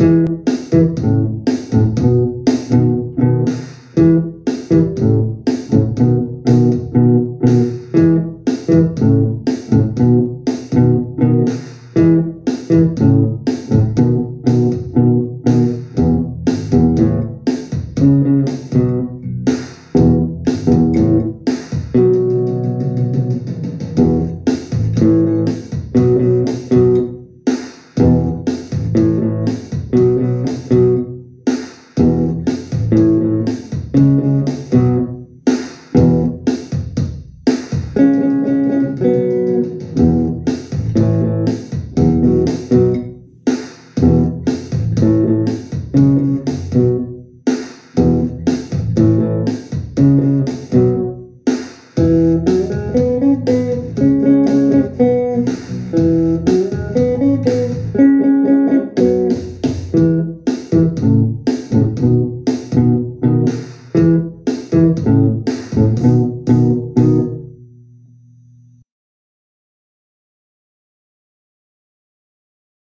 Música